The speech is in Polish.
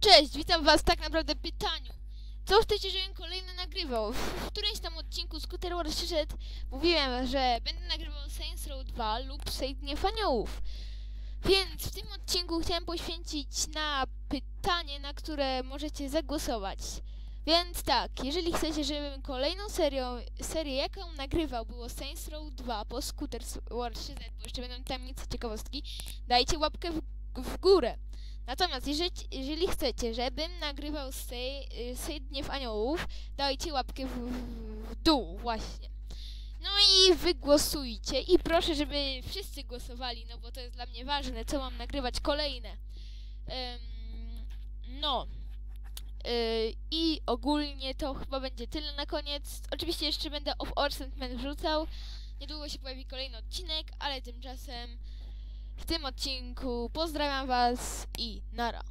Cześć, witam was tak naprawdę pytaniu. Co chcecie, żebym kolejny nagrywał? W, którymś tam odcinku Scooter Wars przyszedł, mówiłem, że będę nagrywał Saints Row 2 lub Save Dniew Aniołów. Więc w tym odcinku chciałem poświęcić na pytanie, na które możecie zagłosować. Więc tak, jeżeli chcecie, żebym kolejną serią, serię jaką nagrywał było Saints Row 2 po Scooter Wars 3Z, bo jeszcze będą tajemnice ciekawostki, dajcie łapkę w, w górę. Natomiast jeżeli, jeżeli chcecie, żebym nagrywał Sej, Sej Dniew Aniołów, dajcie łapkę w, w, w dół właśnie. No i wygłosujcie i proszę, żeby wszyscy głosowali, no bo to jest dla mnie ważne, co mam nagrywać kolejne. Em, no. Y, I ogólnie to chyba będzie tyle na koniec. Oczywiście jeszcze będę of Orsentment wrzucał. Niedługo się pojawi kolejny odcinek, ale tymczasem w tym odcinku pozdrawiam Was i nara.